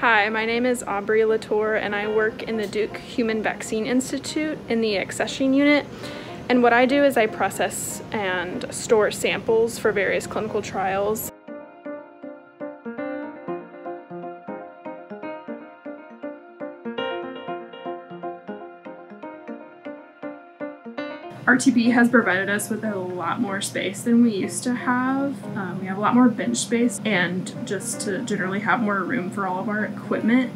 Hi, my name is Aubrey Latour and I work in the Duke Human Vaccine Institute in the accession unit. And what I do is I process and store samples for various clinical trials. RTP has provided us with a lot more space than we used to have. Um, we have a lot more bench space and just to generally have more room for all of our equipment